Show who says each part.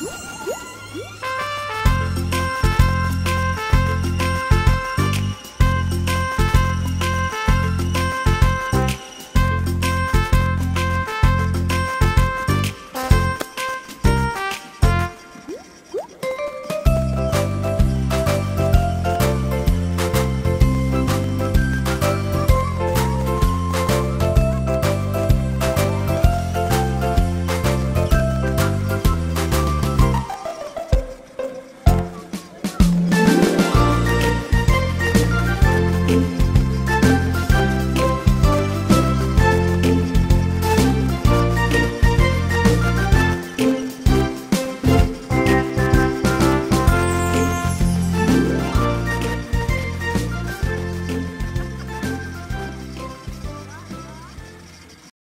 Speaker 1: Hmm?